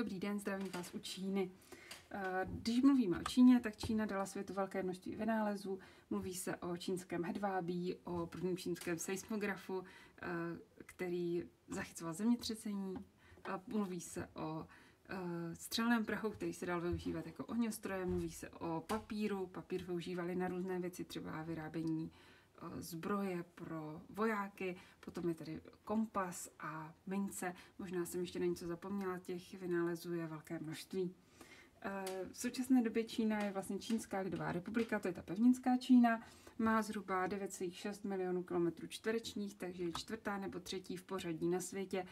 Dobrý den, zdravím vás u Číny. Eh, když mluvíme o Číně, tak Čína dala světu velké množství vynálezů. Mluví se o čínském hedvábí, o prvním čínském seismografu, eh, který zachycoval zemětřesení. Mluví se o eh, střelném prachu, který se dal využívat jako ohňostroje. Mluví se o papíru. Papír využívali na různé věci, třeba vyrábění zbroje pro vojáky, potom je tady kompas a mince. Možná jsem ještě na něco zapomněla, těch vynálezů je velké množství. V současné době Čína je vlastně Čínská lidová republika, to je ta pevninská Čína, má zhruba 9,6 milionů kilometrů čtverečních, takže je čtvrtá nebo třetí v pořadí na světě.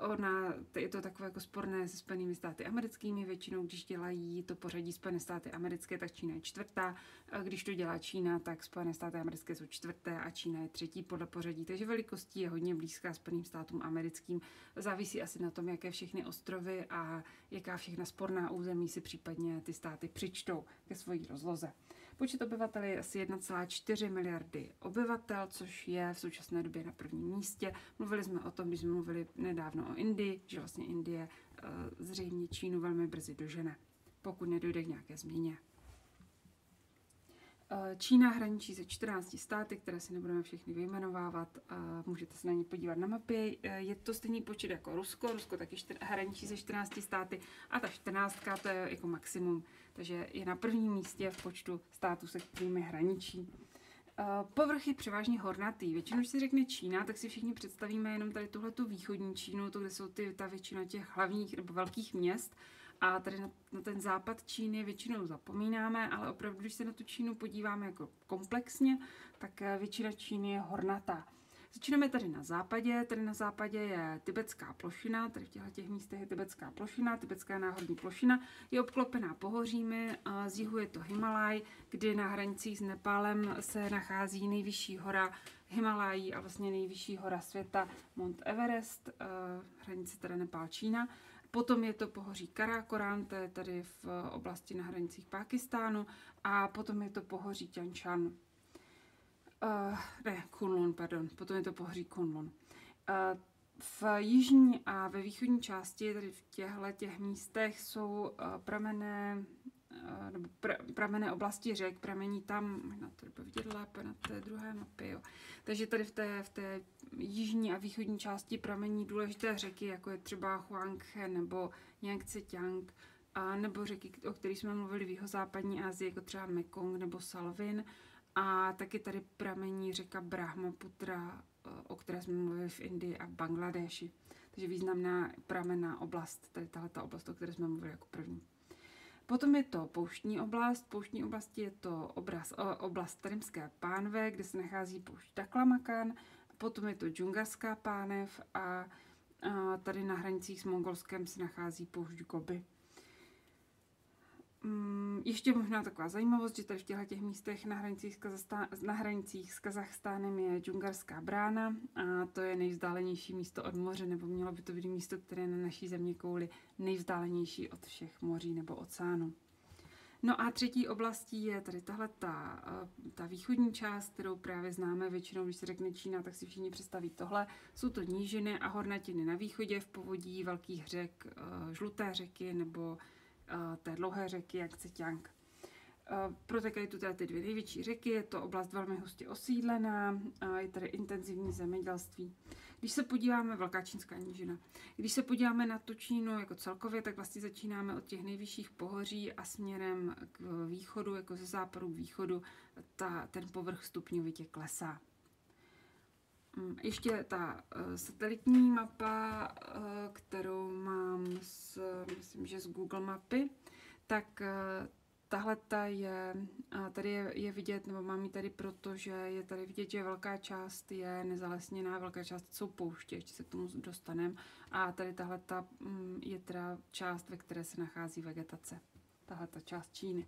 Ona, je to takové jako sporné se Spojenými státy americkými, většinou když dělají to pořadí Spojené státy americké, tak Čína je čtvrtá. Když to dělá Čína, tak Spojené státy americké jsou čtvrté a Čína je třetí podle pořadí. Takže velikostí je hodně blízká Spojeným státům americkým. Závisí asi na tom, jaké všechny ostrovy a jaká všechna sporná území si případně ty státy přičtou ke svojí rozloze. Počet obyvatel je asi 1,4 miliardy obyvatel, což je v současné době na prvním místě. Mluvili jsme o tom, když jsme mluvili nedávno o Indii, že vlastně Indie eh, zřejmě Čínu velmi brzy dožene, pokud nedojde k nějaké změně. Eh, Čína hraničí se 14 státy, které si nebudeme všechny vyjmenovávat. Můžete se na ně podívat na mapě. Eh, je to stejný počet jako Rusko. Rusko taky hraničí se 14 státy a ta 14 to je jako maximum. Takže je na prvním místě v počtu států, se kterými hraničí. Eh, povrch je převážně hornatý. Většinou, když se řekne Čína, tak si všichni představíme jenom tady tuhle východní Čínu, to, kde jsou ty, ta většina těch hlavních nebo velkých měst. A tady na, na ten západ Číny většinou zapomínáme, ale opravdu, když se na tu Čínu podíváme jako komplexně, tak eh, většina Číny je hornatá. Začínáme tady na západě, tady na západě je tibetská plošina, tady v těchto těch místech je tibetská plošina, tibetská náhodní plošina, je obklopená pohořími, z jihu je to Himalaj, kdy na hranicích s Nepálem se nachází nejvyšší hora Himalají a vlastně nejvyšší hora světa Mount Everest, hranice teda Nepál Čína. Potom je to pohoří Karakoram, to je tady v oblasti na hranicích Pákistánu a potom je to pohoří Tianshan. Uh, ne, Kunlun, pardon, potom je to pohoří Kunlun. Uh, v jižní a ve východní části, tady v těchto těch místech, jsou uh, pramené, nebo pr- pramené oblasti řek, pramení tam, možná to bude vidět lépe na té druhé mapě, jo. Takže tady v té, v té jižní a východní části pramení důležité řeky, jako je třeba Huanghe nebo Yangtze Tiang, a nebo řeky, o kterých jsme mluvili v jihozápadní Asii, jako třeba Mekong nebo Salvin. A taky tady pramení řeka Brahmaputra, eh, o které jsme mluvili v Indii a v Bangladeši. Takže významná pramenná oblast, tady tahle ta oblast, o které jsme mluvili jako první. Potom je to pouštní oblast. Pouštní oblasti je to obraz, oblast Trimské pánve, kde se nachází poušť Taklamakan. Potom je to Džungarská pánev a, a tady na hranicích s Mongolskem se nachází poušť Gobi. Mm, ještě možná taková zajímavost, že tady v těchto těch místech na hranicích, s na hranicích s Kazachstánem je Džungarská brána a to je nejvzdálenější místo od moře, nebo mělo by to být místo, které je na naší země kouli nejvzdálenější od všech moří nebo oceánů. No a třetí oblastí je tady tahle ta, eh, ta východní část, kterou právě známe většinou, když se řekne Čína, tak si všichni představí tohle. Jsou to nížiny a hornatiny na východě v povodí velkých řek, eh, žluté řeky nebo té dlouhé řeky Yangtze-Kiang. Protekají tu ty dvě největší řeky, je to oblast velmi hustě osídlená, je tady intenzivní zemědělství. Když se podíváme, velká čínská nížina, když se podíváme na tu Čínu jako celkově, tak vlastně začínáme od těch nejvyšších pohoří a směrem k východu, jako ze západu k východu, ta, ten povrch stupňovitě klesá. Mm, ještě ta uh, satelitní mapa, uh, kterou mám z, myslím, že z Google mapy, tak uh, tahle ta je, tady je, je vidět, nebo mám ji tady proto, že je tady vidět, že velká část je nezalesněná, velká část jsou pouště, ještě se k tomu dostaneme. A tady tahle ta um, je teda část, ve které se nachází vegetace. Tahle ta část Číny.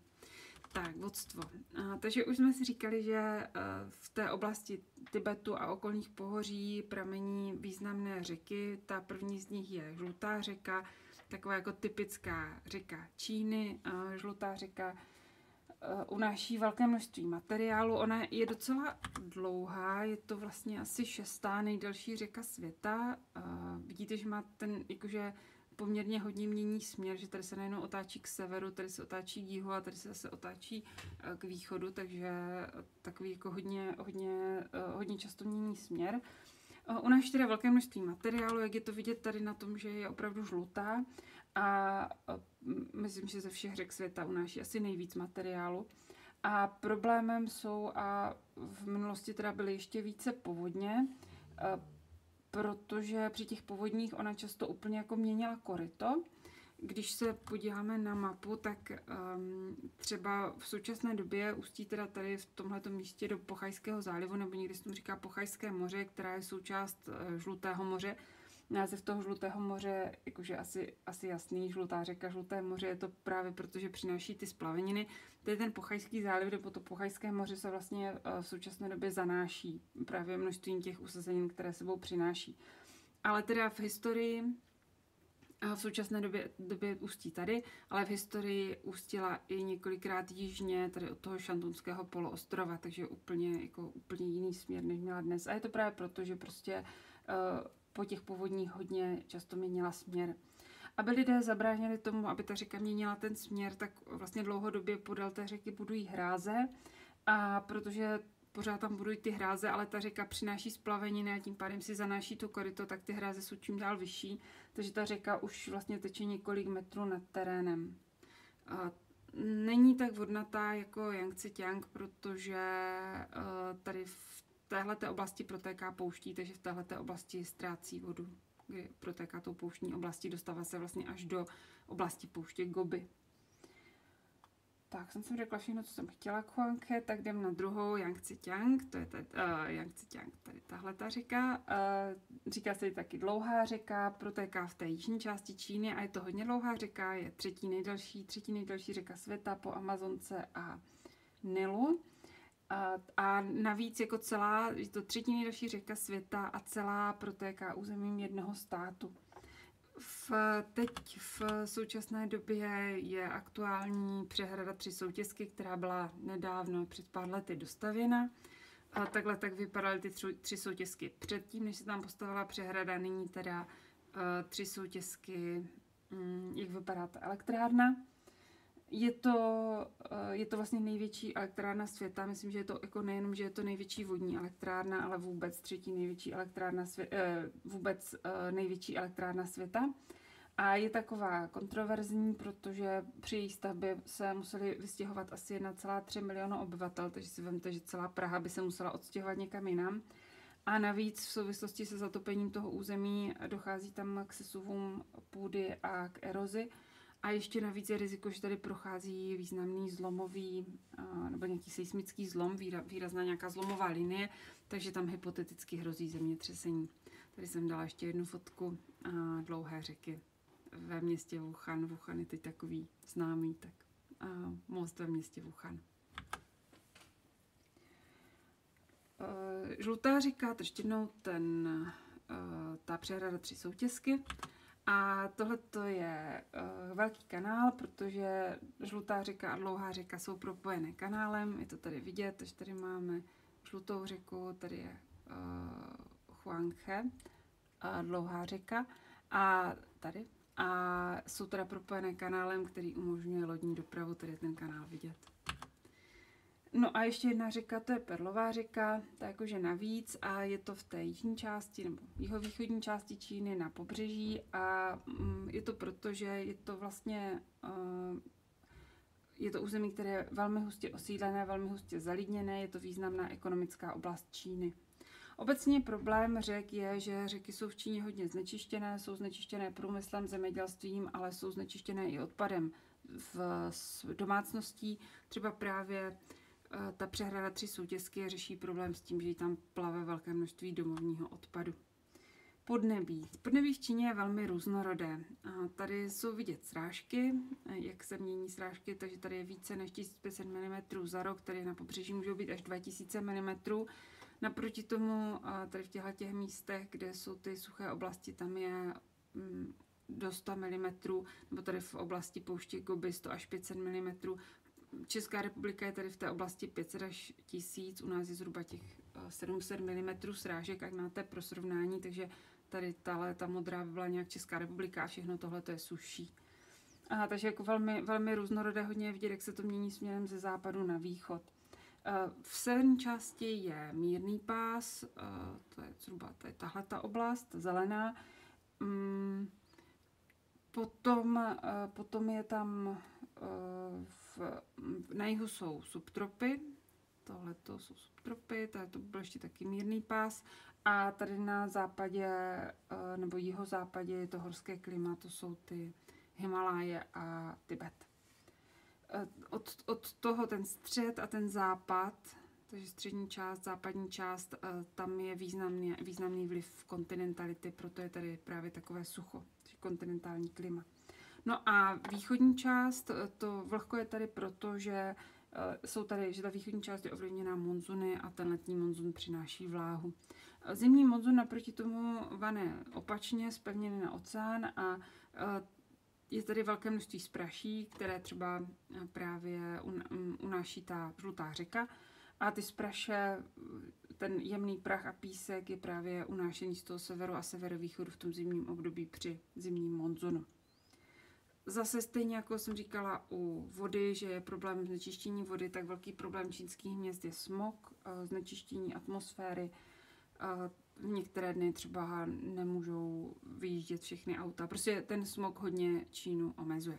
Tak, vodstvo. A, takže už jsme si říkali, že uh, v té oblasti Tibetu a okolních pohoří pramení významné řeky. Ta první z nich je Žlutá řeka, taková jako typická řeka Číny. Uh, žlutá řeka uh, unáší velké množství materiálu. Ona je docela dlouhá, je to vlastně asi šestá nejdelší řeka světa. Vidíte, že má ten, jakože poměrně hodně mění směr, že tady se najednou otáčí k severu, tady se otáčí k jihu a tady se zase otáčí eh, k východu, takže takový jako hodně, hodně, hodně často mění směr. Unáší teda velké množství materiálu, jak je to vidět tady na tom, že je opravdu žlutá a myslím, že ze všech řek světa unáší asi nejvíc materiálu. A problémem jsou, a v minulosti teda byly ještě více povodně, protože při těch povodních ona často úplně jako měnila koryto. Když se podíváme na mapu, tak um, třeba v současné době ústí teda tady v tomto místě do Pochajského zálivu, nebo někdy se tomu říká Pochajské moře, která je součást uh, Žlutého moře, název toho žlutého moře, jakože asi, asi jasný, žlutá řeka, žluté moře, je to právě proto, že přináší ty splaveniny. To je ten Pochajský záliv, nebo to Pochajské moře se vlastně eh, v současné době zanáší právě množstvím těch usazenin, které sebou přináší. Ale teda v historii v současné době, době ústí tady, ale v historii ústila i několikrát jižně, tady od toho šantunského poloostrova, takže úplně, jako úplně jiný směr, než měla dnes. A je to právě proto, že prostě uh, po těch povodních hodně často měnila směr. Aby lidé zabránili tomu, aby ta řeka měnila ten směr, tak vlastně dlouhodobě podél té řeky budují hráze. A protože pořád tam budují ty hráze, ale ta řeka přináší splaveniny a tím pádem si zanáší to koryto, tak ty hráze jsou čím dál vyšší, takže ta řeka už vlastně teče několik metrů nad terénem. A není tak vodnatá jako Yangtze Tiang, protože uh, tady v téhle oblasti protéká pouští, takže v téhle oblasti ztrácí vodu, kdy protéká tou pouštní oblasti, dostává se vlastně až do oblasti pouště Gobi. Tak jsem si řekla všechno, co jsem chtěla k Huanghe, tak jdem na druhou Yangtze Tiang, to je tady, uh, Yangtze Tiang, tady tahle ta řeka. Uh, říká se taky dlouhá řeka, protéká v té jižní části Číny a je to hodně dlouhá řeka, je třetí nejdelší, třetí nejdelší řeka světa po Amazonce a Nilu. A, navíc jako celá, je to třetí nejdelší řeka světa a celá protéká územím jednoho státu. V, teď v současné době je aktuální přehrada Tři soutězky, která byla nedávno, před pár lety dostavěna. A takhle tak vypadaly ty tři, tři soutězky předtím, než se tam postavila přehrada. Nyní teda uh, tři soutězky, um, jak vypadá ta elektrárna. Je to, eh, je to vlastně největší elektrárna světa. Myslím, že je to jako nejenom, že je to největší vodní elektrárna, ale vůbec třetí největší elektrárna světa, eh, vůbec eh, největší elektrárna světa. A je taková kontroverzní, protože při její stavbě se museli vystěhovat asi 1,3 milionu obyvatel, takže si vemte, že celá Praha by se musela odstěhovat někam jinam. A navíc v souvislosti se zatopením toho území dochází tam k sesuvům půdy a k erozi. A ještě navíc je riziko, že tady prochází významný zlomový nebo nějaký seismický zlom, výrazná nějaká zlomová linie, takže tam hypoteticky hrozí zemětřesení. Tady jsem dala ještě jednu fotku a dlouhé řeky ve městě Wuhan. Wuhan je teď takový známý, tak a most ve městě Wuhan. Žlutá říká, ještě jednou ten, ta přehrada tři soutězky. A tohle je uh, velký kanál, protože žlutá řeka a dlouhá řeka jsou propojené kanálem. Je to tady vidět, takže tady máme žlutou řeku, tady je uh, Huanghe, a dlouhá řeka. A tady. A jsou teda propojené kanálem, který umožňuje lodní dopravu, tady je ten kanál vidět. No a ještě jedna řeka, to je Perlová řeka, je jakože navíc a je to v té jižní části nebo jihovýchodní části Číny na pobřeží a mm, je to proto, že je to vlastně uh, je to území, které je velmi hustě osídlené, velmi hustě zalidněné, je to významná ekonomická oblast Číny. Obecně problém řek je, že řeky jsou v Číně hodně znečištěné, jsou znečištěné průmyslem, zemědělstvím, ale jsou znečištěné i odpadem v domácností, třeba právě ta přehrada tři soutězky řeší problém s tím, že tam plave velké množství domovního odpadu. Podnebí. Podnebí v Číně je velmi různorodé. Tady jsou vidět srážky, jak se mění srážky, takže tady je více než 1500 mm za rok, tady na pobřeží můžou být až 2000 mm. Naproti tomu, tady v těchto těch místech, kde jsou ty suché oblasti, tam je mm, do 100 mm, nebo tady v oblasti pouště Gobi 100 až 500 mm. Česká republika je tady v té oblasti 500 až 1000, u nás je zhruba těch 700 eh, mm srážek, jak máte pro srovnání, takže tady tahle, ta modrá by byla nějak Česká republika a všechno tohle to je suší. A, takže jako velmi, velmi různorodé, hodně vidět, jak se to mění směrem ze západu na východ. V severní části je mírný pás, to je zhruba to je tahle ta oblast, zelená. Mm, potom, potom je tam v, na jihu jsou subtropy, tohle to jsou subtropy, tady to byl ještě taky mírný pás a tady na západě nebo jihozápadě je to horské klima, to jsou ty Himaláje a Tibet. Eh, od, od toho ten střed a ten západ, takže střední část, západní část, eh, tam je významný, významný vliv kontinentality, proto je tady právě takové sucho, kontinentální klima. No a východní část, eh, to vlhko je tady proto, že jsou tady, že ta východní část je ovlivněná monzuny a ten letní monzun přináší vláhu. Zimní monzun naproti tomu vane opačně, spevněný na oceán a je tady velké množství spraší, které třeba eh, právě unáší ta žlutá řeka. A ty spraše, ten jemný prach a písek je právě unášený z toho severu a severovýchodu v tom zimním období při zimním monzunu. Zase stejně jako jsem říkala u vody, že je problém znečištění vody, tak velký problém čínských měst je smog, eh, znečištění atmosféry, eh, v některé dny třeba nemůžou vyjíždět všechny auta. Prostě ten smog hodně Čínu omezuje.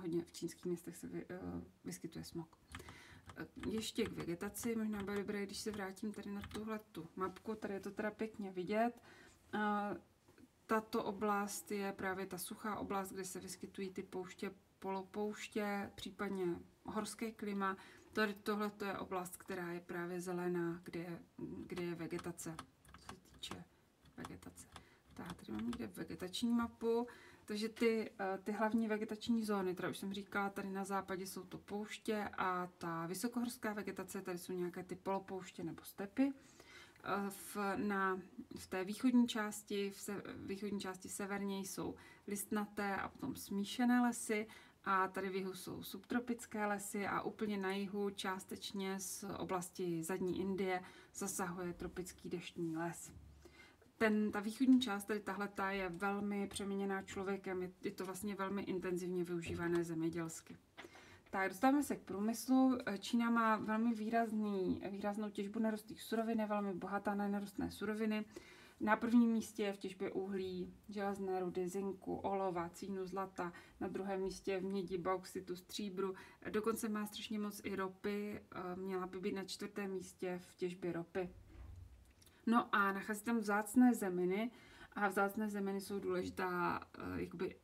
Hodně v čínských městech se vy, uh, vyskytuje smog. Ještě k vegetaci, možná bude dobré, když se vrátím tady na tuhle tu mapku, tady je to teda pěkně vidět. Tato oblast je právě ta suchá oblast, kde se vyskytují ty pouště, polopouště, případně horské klima. Tady tohle je oblast, která je právě zelená, kde je, kde je vegetace týče vegetace. Tak, tady mám někde vegetační mapu, takže ty, eh, ty hlavní vegetační zóny, teda už jsem říkala, tady na západě jsou to pouště a ta vysokohorská vegetace, tady jsou nějaké ty polopouště nebo stepy. V, na, v té východní části, v se, východní části severně jsou listnaté a potom smíšené lesy a tady v jihu jsou subtropické lesy a úplně na jihu částečně z oblasti zadní Indie zasahuje tropický deštní les ten, ta východní část, tady tahle ta je velmi přeměněná člověkem, je, je to vlastně velmi intenzivně využívané zemědělsky. Tak, dostáváme se k průmyslu. Čína má velmi výrazný, výraznou těžbu nerostných surovin, je velmi bohatá na nerostné suroviny. Na prvním místě je v těžbě uhlí, železné rudy, zinku, olova, cínu, zlata. Na druhém místě v mědi, bauxitu, stříbru. Dokonce má strašně moc i ropy. Měla by být na čtvrtém místě v těžbě ropy. No a nachází tam vzácné zeminy a vzácné zeminy jsou důležitá uh, jakoby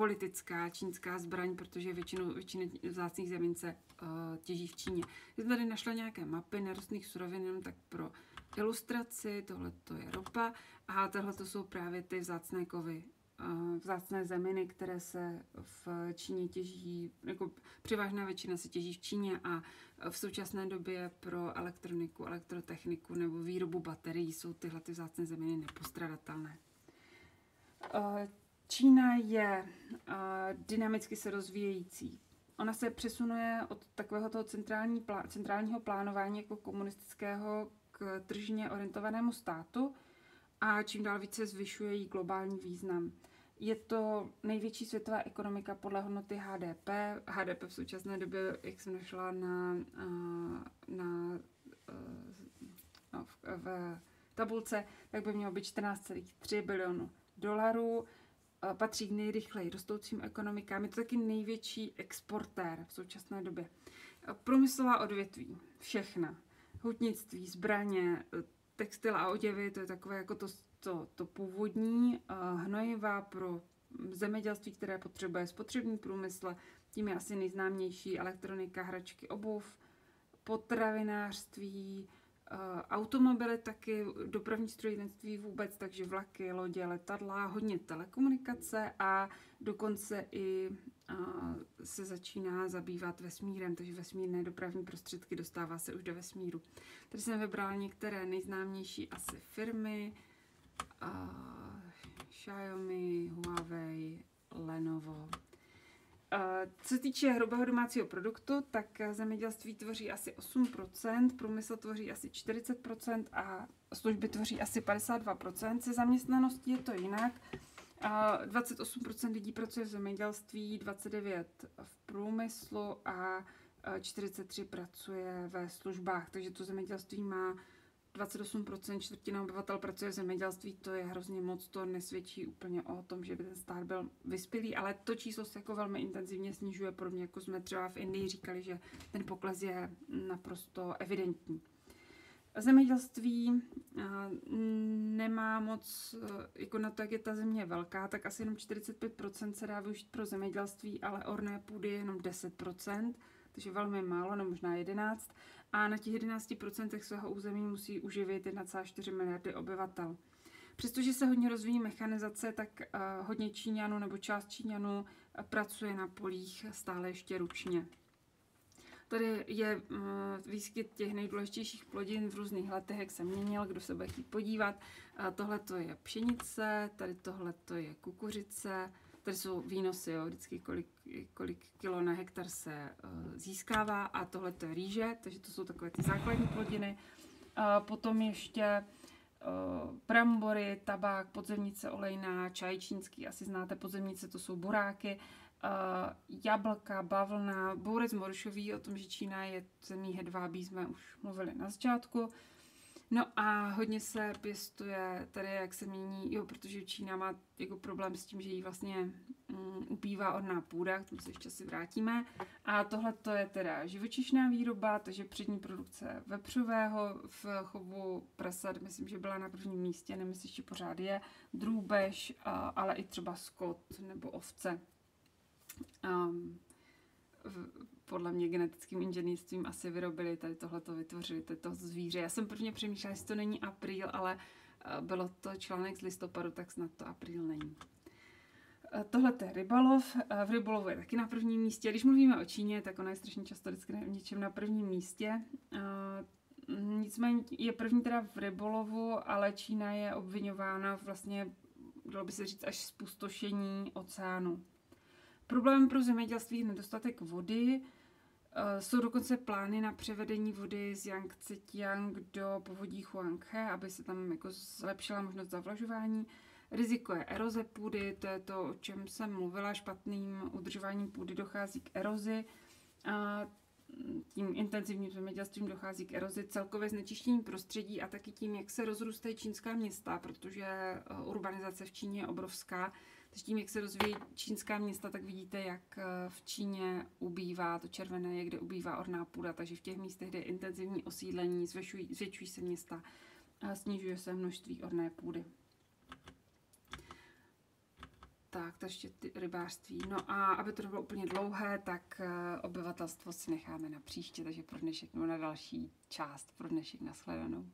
politická čínská zbraň, protože většinu, většina vzácných zemin se uh, těží v Číně. Já jsem tady našla nějaké mapy nerostných surovin jenom tak pro ilustraci, tohle to je ropa a tohle to jsou právě ty vzácné kovy vzácné zeminy, které se v Číně těží, jako převážná většina se těží v Číně a v současné době pro elektroniku, elektrotechniku nebo výrobu baterií jsou tyhle ty vzácné zeminy nepostradatelné. Čína je dynamicky se rozvíjející. Ona se přesunuje od takového toho centrální, centrálního plánování jako komunistického k tržně orientovanému státu a čím dál více zvyšuje její globální význam. Je to největší světová ekonomika podle hodnoty HDP. HDP v současné době, jak jsem našla na, na, no, v, v tabulce, tak by mělo být 14,3 bilionů dolarů. Patří k nejrychleji rostoucím ekonomikám. Je to taky největší exportér v současné době. Průmyslová odvětví, všechna. Hutnictví, zbraně, textil a oděvy, to je takové jako to to, to původní hnojiva pro zemědělství, které potřebuje spotřební průmysl, tím je asi nejznámější elektronika, hračky, obuv, potravinářství, automobily taky, dopravní strojírenství vůbec, takže vlaky, lodě, letadla, hodně telekomunikace a dokonce i uh, se začíná zabývat vesmírem, takže vesmírné dopravní prostředky dostává se už do vesmíru. Tady jsem vybrala některé nejznámější asi firmy, uh, Xiaomi, Huawei, Lenovo. Co se týče hrubého domácího produktu, tak zemědělství tvoří asi 8%, průmysl tvoří asi 40% a služby tvoří asi 52%. Se zaměstnaností je to jinak. 28% lidí pracuje v zemědělství, 29% v průmyslu a 43 pracuje ve službách, takže to zemědělství má 28% čtvrtina obyvatel pracuje v zemědělství, to je hrozně moc, to nesvědčí úplně o tom, že by ten stát byl vyspělý, ale to číslo se jako velmi intenzivně snižuje, podobně jako jsme třeba v Indii říkali, že ten pokles je naprosto evidentní. Zemědělství nemá moc, e, jako na to, jak je ta země velká, tak asi jenom 45% se dá využít pro zemědělství, ale orné půdy je jenom 10%, takže velmi málo, no možná 11, a na těch 11% svého území musí uživit 1,4 miliardy obyvatel. Přestože se hodně rozvíjí mechanizace, tak uh, hodně Číňanů nebo část Číňanů uh, pracuje na polích stále ještě ručně. Tady je uh, výskyt těch nejdůležitějších plodin v různých letech, jak se měnil, kdo se bude chtít podívat. Uh, tohle to je pšenice, tady tohle to je kukuřice, Tady jsou výnosy, jo, vždycky kolik, kolik kilo na hektar se uh, získává a tohle to je rýže, takže to jsou takové ty základní plodiny. Uh, potom ještě uh, brambory, tabák, podzemnice olejná, čaj čínský, asi znáte podzemnice, to jsou buráky, uh, jablka, bavlna, bourec morušový, o tom, že Čína je zemí hedvábí, jsme už mluvili na začátku. No a hodně se pěstuje tady, jak se mění, jo, protože Čína má jako problém s tím, že jí vlastně um, ubývá odná půda, k tomu se ještě si vrátíme. A tohle to je teda živočišná výroba, takže přední produkce vepřového v chovu prasat, myslím, že byla na prvním místě, nevím, jestli ještě pořád je, drůbež, uh, ale i třeba skot nebo ovce. Um, v, podle mě genetickým inženýrstvím asi vyrobili tady tohleto, vytvořili to zvíře. Já jsem prvně přemýšlela, jestli to není apríl, ale eh, bylo to článek z listopadu, tak snad to apríl není. Eh, tohle je rybalov. Eh, v rybolovu je taky na prvním místě. Když mluvíme o Číně, tak ona je strašně často vždycky něčem na prvním místě. Nicméně je první teda v rybolovu, ale Čína je obvinována vlastně, dalo by se říct, až spustošení oceánu. Problém pro zemědělství je nedostatek vody, jsou dokonce plány na převedení vody z Yangtze Kiang do povodí Huanghe, aby se tam jako zlepšila možnost zavlažování. Riziko je eroze půdy, to je to, o čem jsem mluvila, špatným udržováním půdy dochází k erozi. A tím intenzivním zemědělstvím dochází k erozi celkově znečištění prostředí a taky tím, jak se rozrůstají čínská města, protože eh, urbanizace v Číně je obrovská takže tím, jak se rozvíjí čínská města, tak vidíte, jak eh, v Číně ubývá, to červené kde ubývá orná půda, takže v těch místech, kde je intenzivní osídlení, zvětšují, zvětšují se města snižuje se množství orné půdy. Tak, to ještě ty rybářství. No a aby to bylo úplně dlouhé, tak eh, obyvatelstvo si necháme na příště, takže pro dnešek nebo na další část. Pro dnešek nashledanou.